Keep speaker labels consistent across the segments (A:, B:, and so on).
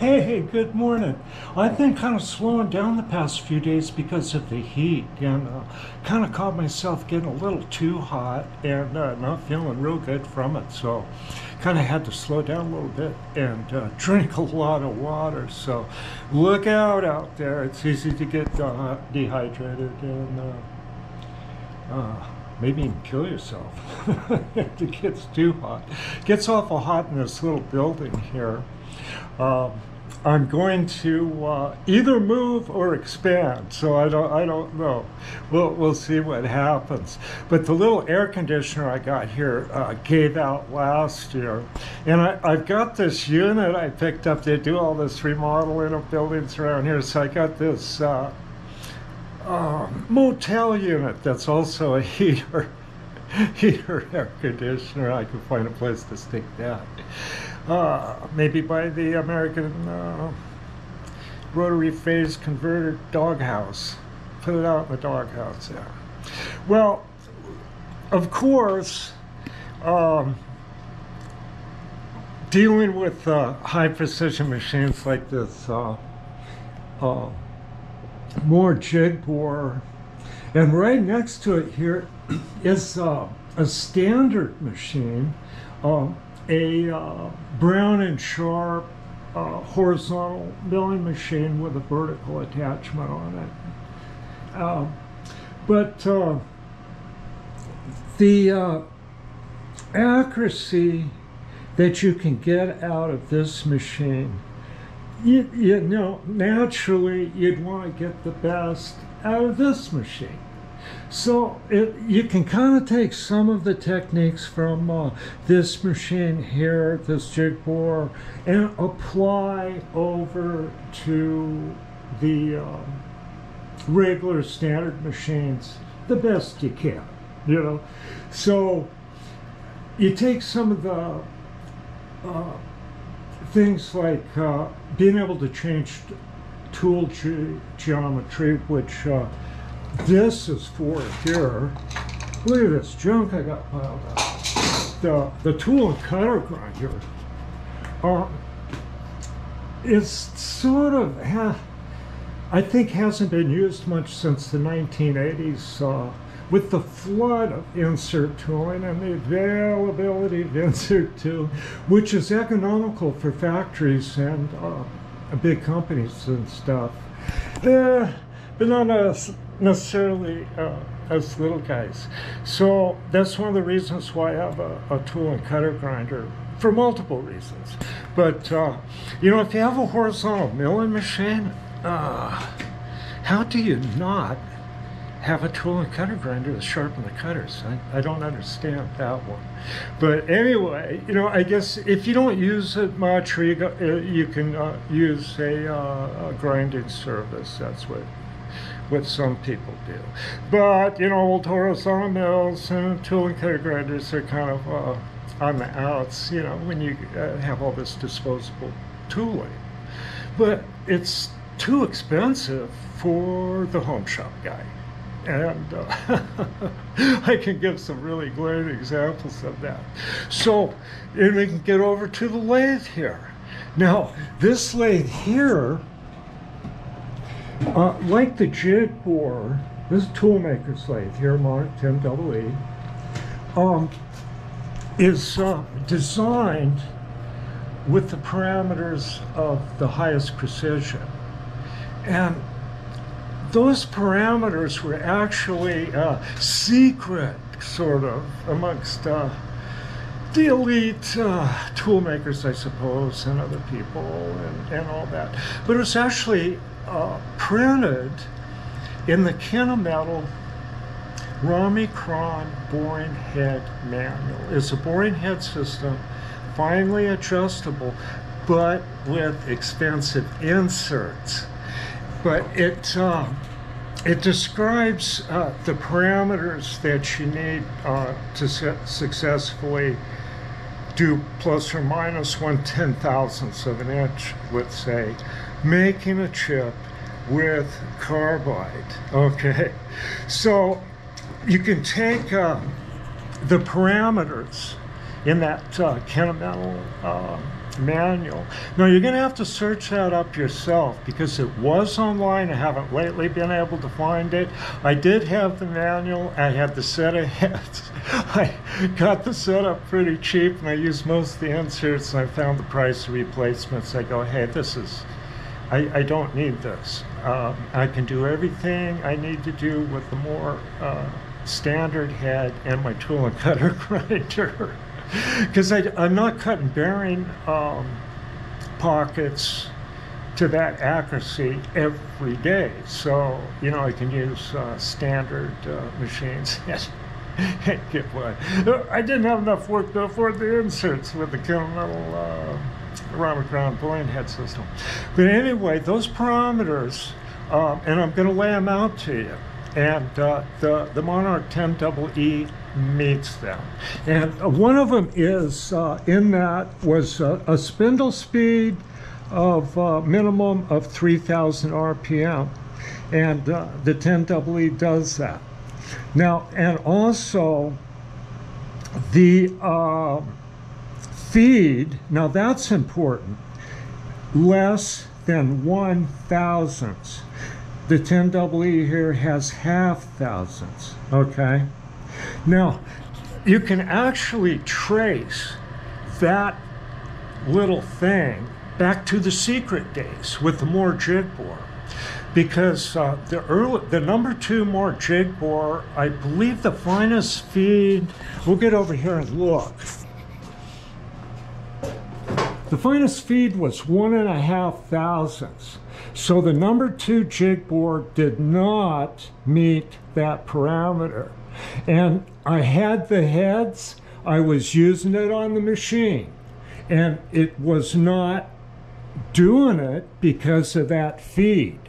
A: Hey, good morning. I've been kind of slowing down the past few days because of the heat and uh, kind of caught myself getting a little too hot and uh, not feeling real good from it. So, kind of had to slow down a little bit and uh, drink a lot of water. So, look out out there. It's easy to get uh, dehydrated and uh, uh, maybe even kill yourself if it gets too hot. Gets awful hot in this little building here. Um, I'm going to uh, either move or expand, so I don't I don't know. We'll we'll see what happens. But the little air conditioner I got here uh, gave out last year, and I, I've got this unit I picked up. They do all this remodeling of buildings around here, so I got this uh, uh motel unit that's also a heater heater air conditioner. I can find a place to stick that uh, maybe by the American uh, rotary phase converter doghouse. Put it out in the doghouse there. Well, of course, um, dealing with uh, high precision machines like this, uh, uh, Moore jig bore, and right next to it here is uh, a standard machine. Um, a uh, Brown and Sharpe uh, horizontal milling machine with a vertical attachment on it. Uh, but the uh, accuracy that you can get out of this machine, you, you know, naturally you'd want to get the best out of this machine. So it, you can kind of take some of the techniques from uh, this machine here, this jig bore, and apply over to the um, regular standard machines the best you can, you know. So you take some of the uh, things like uh, being able to change tool ge geometry, which uh, this is for here. Look at this junk I got piled up. The, the tool and cutter grinder uh, is sort of, I think hasn't been used much since the 1980s. Uh, with the flood of insert tooling and the availability of insert tooling, which is economical for factories and uh, big companies and stuff. Uh, but not us necessarily uh, as little guys. So that's one of the reasons why I have a, a tool and cutter grinder for multiple reasons. But, uh, you know, if you have a horizontal milling machine, uh, how do you not have a tool and cutter grinder to sharpen the cutters? I, I don't understand that one. But anyway, you know, I guess if you don't use it much, you, go, uh, you can uh, use a, uh, a grinding service. That's what what some people do. But, you know, old Toro sawmills and tool and cutter grinders are kind of uh, on the outs, you know, when you uh, have all this disposable tooling. But it's too expensive for the home shop guy. And uh, I can give some really great examples of that. So, and we can get over to the lathe here. Now, this lathe here uh, like the jig bore, this toolmaker slave here marked MWE, um, is uh, designed with the parameters of the highest precision. And those parameters were actually uh, secret, sort of, amongst uh, the elite uh, toolmakers, I suppose, and other people, and, and all that. But it was actually uh, printed in the Kennametal Romicron boring head manual. It's a boring head system, finely adjustable, but with expensive inserts. But it uh, it describes uh, the parameters that you need uh, to successfully do plus or minus one ten thousandths of an inch, let's say, making a chip with carbide. Okay, so you can take uh, the parameters in that uh, uh, manual. Now you're going to have to search that up yourself because it was online. I haven't lately been able to find it. I did have the manual. I had the set of heads. I got the setup pretty cheap and I used most of the inserts and I found the price of replacements. I go, hey, this is, I, I don't need this. Um, I can do everything I need to do with the more uh, standard head and my tool and cutter grinder because I'm not cutting bearing um, pockets to that accuracy every day. So, you know, I can use uh, standard uh, machines get one. I didn't have enough work to afford the inserts with the Kennametal uh, ground bullion head system. But anyway, those parameters, um, and I'm going to lay them out to you. And uh, the, the Monarch 10 EE meets them. And one of them is uh, in that was a, a spindle speed of uh, minimum of 3,000 RPM. And uh, the 10EE does that. Now, and also the uh, feed, now that's important, less than one thousandths. The 10EE here has half thousandths, okay? Now, you can actually trace that little thing back to the secret days with the Moore jig bore. Because uh, the early, the number two Moore jig bore, I believe the finest feed, we'll get over here and look. The finest feed was one and a half thousandths. So the number two jig bore did not meet that parameter. And I had the heads, I was using it on the machine, and it was not doing it because of that feed.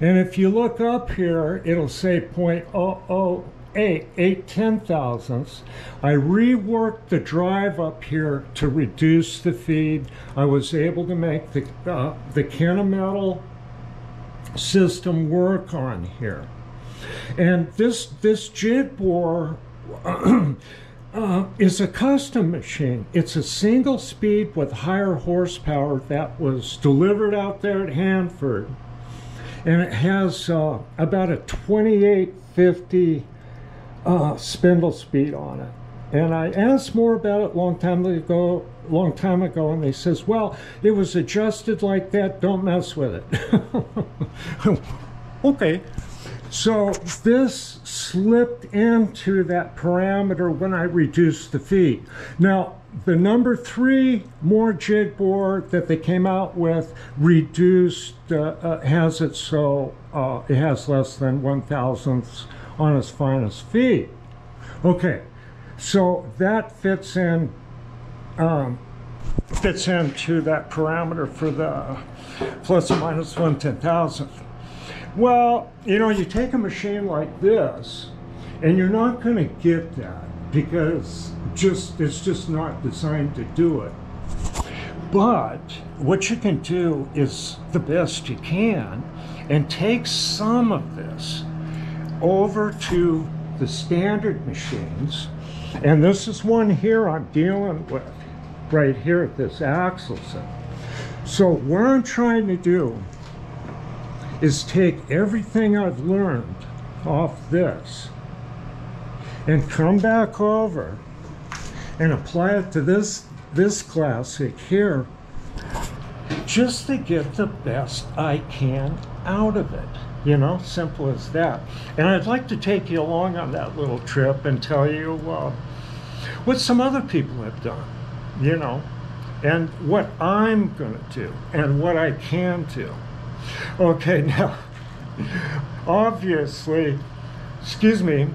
A: And if you look up here, it'll say oh oh 0.008, 8 ten thousandths. I reworked the drive up here to reduce the feed. I was able to make the, uh, the Kennametal system work on here. And this, this jig bore uh, is a custom machine. It's a single speed with higher horsepower that was delivered out there at Hanford. And it has uh, about a 2850 uh, spindle speed on it. And I asked Moore about it long time ago, long time ago, and they says, well, it was adjusted like that, don't mess with it. okay. So this slipped into that parameter when I reduced the feed. Now, the number three Moore jig bore that they came out with reduced, uh, uh, has it so uh, it has less than one thousandths on its finest feed. Okay, so that fits in, um, fits into that parameter for the plus or minus one ten thousandth. Well, you know, you take a machine like this, and you're not going to get that because just it's just not designed to do it. But what you can do is the best you can and take some of this over to the standard machines. And this is one here I'm dealing with right here at this Axelson. So what I'm trying to do is take everything I've learned off this and come back over and apply it to this this classic here just to get the best I can out of it. You know, simple as that. And I'd like to take you along on that little trip and tell you uh, what some other people have done, you know, and what I'm going to do and what I can do. Okay, now, obviously, excuse me,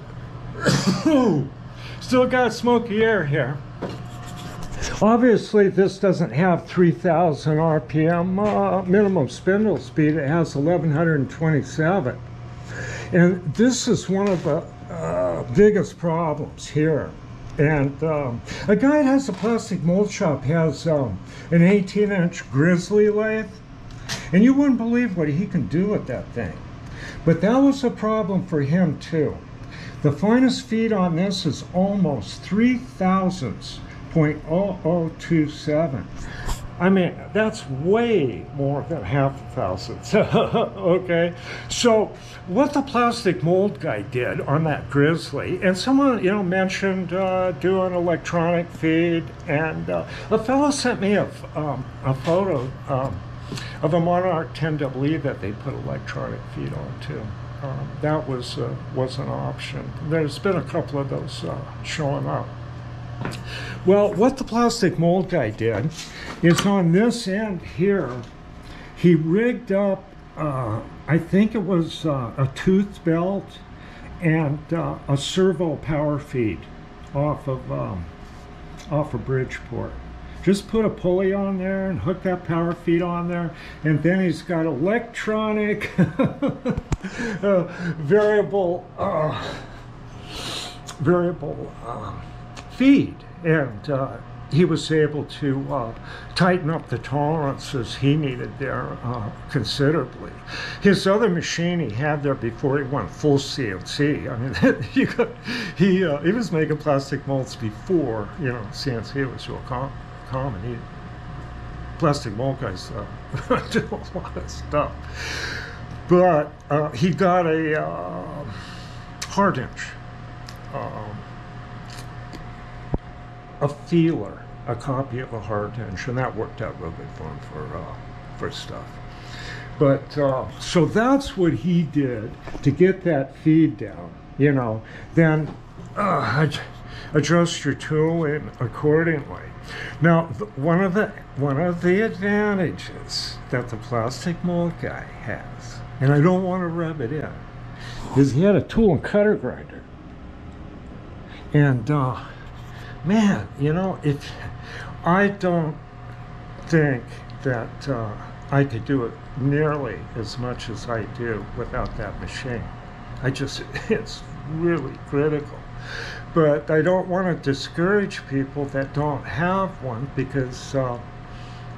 A: still got smoky air here. Obviously, this doesn't have 3,000 RPM uh, minimum spindle speed. It has 1,127. And this is one of the uh, biggest problems here. And um, a guy that has a plastic mold shop has um, an 18 inch Grizzly lathe and you wouldn't believe what he can do with that thing. But that was a problem for him too. The finest feed on this is almost three thousandths, 0.0027. I mean, that's way more than half a thousand. okay, so what the plastic mold guy did on that Grizzly, and someone you know mentioned uh, doing electronic feed, and uh, a fellow sent me a, um, a photo um, of a Monarch 10EE that they put electronic feed on too. Um, that was uh, was an option. There's been a couple of those uh, showing up. Well, what the plastic mold guy did is on this end here, he rigged up, uh, I think it was uh, a tooth belt and uh, a servo power feed off of um, off of Bridgeport. Just put a pulley on there and hook that power feed on there, and then he's got electronic uh, variable uh, variable uh, feed, and uh, he was able to uh, tighten up the tolerances he needed there uh, considerably. His other machine he had there before he went full CNC. I mean, he, he, uh, he was making plastic molds before you know CNC was real com- common. He, plastic mold guys uh, do a lot of stuff, but uh, he got a uh, Hardinge. Um, a feeler, a copy of a Hardinge that worked out real good for him for uh, for stuff. But uh, so that's what he did to get that feed down. You know, then uh, adjust your tooling accordingly. Now, one of the one of the advantages that the plastic mold guy has, and I don't want to rub it in, is he had a tool and cutter grinder, and uh, man, you know, if I don't think that uh, I could do it nearly as much as I do without that machine. I just, it's really critical. But I don't want to discourage people that don't have one because uh,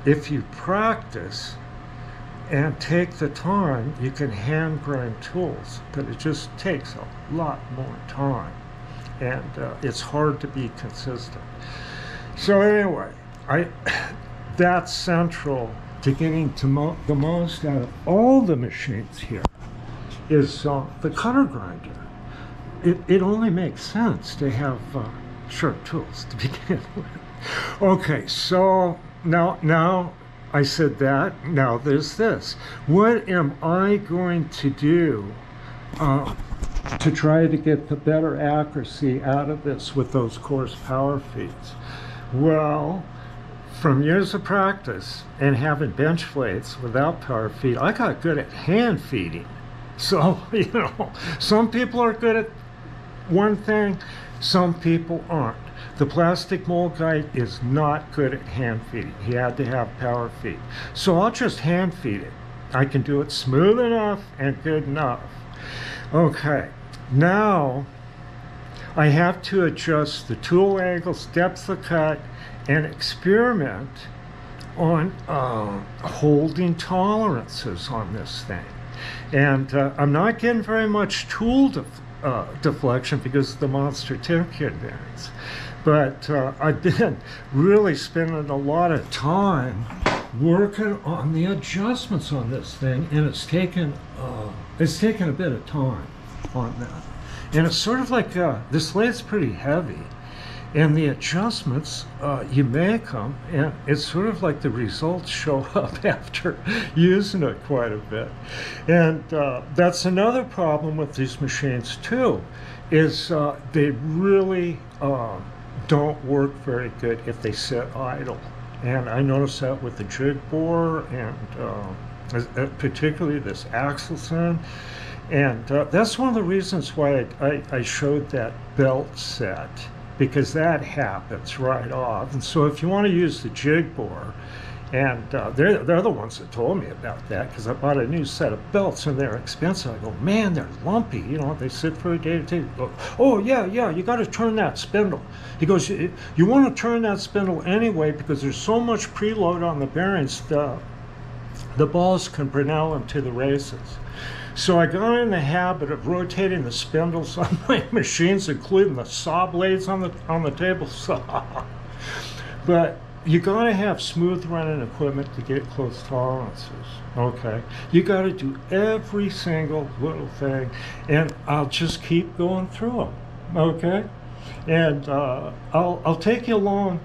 A: if you practice and take the time, you can hand grind tools, but it just takes a lot more time and uh, it's hard to be consistent. So anyway, I that's central to getting to mo- the most out of all the machines here is uh, the cutter grinder. It, it only makes sense to have uh, sharp tools to begin with. Okay, so now now I said that. Now there's this. What am I going to do? Uh, to try to get the better accuracy out of this with those coarse power feeds? Well, from years of practice and having bench plates without power feed, I got good at hand feeding. So, you know, some people are good at one thing, some people aren't. The plastic mold guy is not good at hand feeding. He had to have power feed. So I'll just hand feed it. I can do it smooth enough and good enough. Okay, now I have to adjust the tool angles, depth of cut, and experiment on uh, holding tolerances on this thing. And uh, I'm not getting very much tool def- uh, deflection because of the monster Timken bearings. But uh, I've been really spending a lot of time working on the adjustments on this thing, and it's taken uh, it's taken a bit of time on that. And it's sort of like uh, this lathe's pretty heavy, and the adjustments uh, you make them, and it's sort of like the results show up after using it quite a bit. And uh, that's another problem with these machines too, is uh, they really uh, don't work very good if they sit idle. And I noticed that with the jig bore and uh, particularly this Axelson and uh, that's one of the reasons why I, I, I, showed that belt set, because that happens right off. And so if you want to use the jig bore, and uh, they're, they're the ones that told me about that because I bought a new set of belts and they're expensive. I go, man, they're lumpy. You know, they sit for a day or two. Go, oh, yeah, yeah, you got to turn that spindle. He goes, you, you want to turn that spindle anyway because there's so much preload on the bearings, the, the balls can Brinell them to the races. So I got in the habit of rotating the spindles on my machines, including the saw blades on the on the table saw. but you got to have smooth running equipment to get close tolerances. Okay, you got to do every single little thing, and I'll just keep going through them. Okay, and uh, I'll I'll take you along.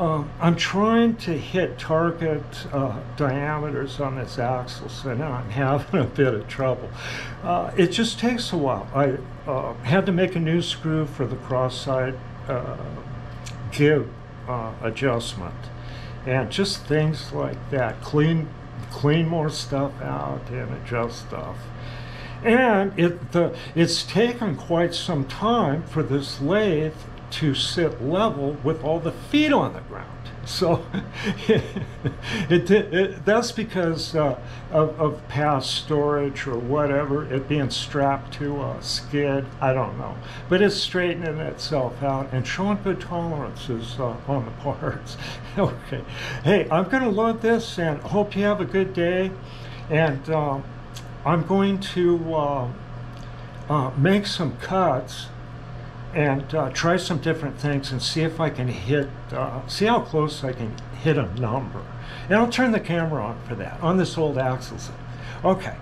A: Uh, I'm trying to hit target uh, diameters on this axle, so now I'm having a bit of trouble. Uh, it just takes a while. I uh, had to make a new screw for the cross side uh, give uh, adjustment and just things like that clean clean more stuff out and adjust stuff and it the it's taken quite some time for this lathe to sit level with all the feet on the ground so it, it, it, that's because uh, of, of, past storage or whatever, it being strapped to a skid. I don't know. But it's straightening itself out and showing good tolerances uh, on the parts. okay. Hey, I'm going to load this and hope you have a good day. And um, I'm going to uh, uh make some cuts and uh, try some different things and see if I can hit, uh, see how close I can hit a number. And I'll turn the camera on for that, on this old axle. Okay.